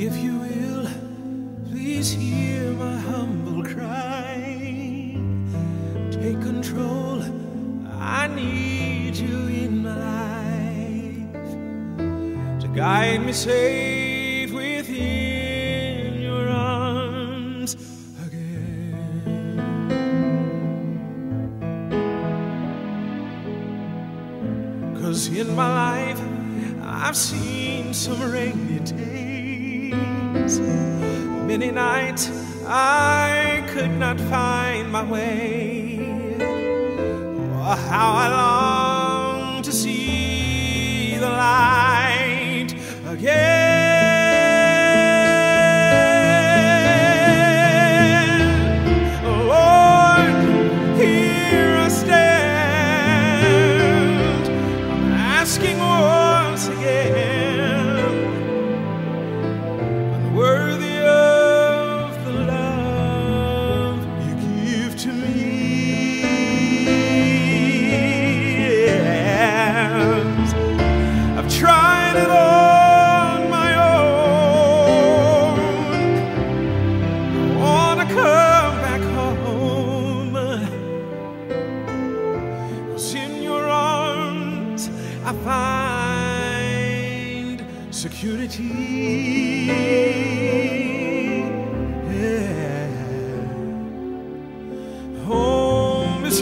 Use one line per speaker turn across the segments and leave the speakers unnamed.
If you will, please hear my humble cry. Take control, I need you in my life to guide me safe within your arms again. Cause in my life, I've seen some rainy days many nights I could not find my way. Oh, how I long to see the light security. Yeah. Home is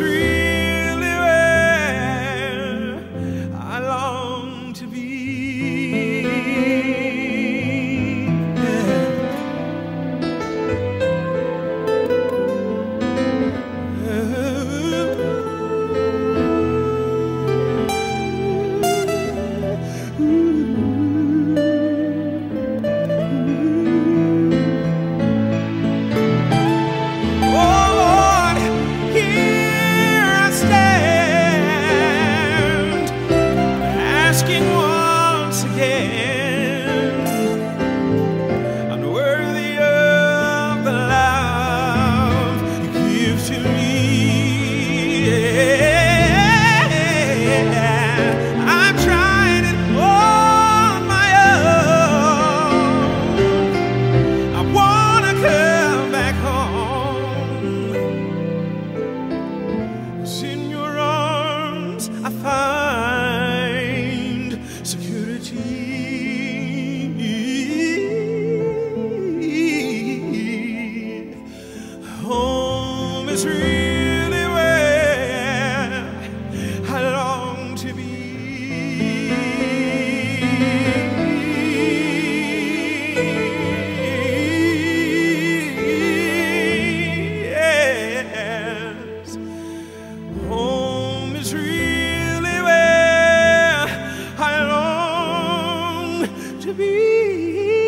to be.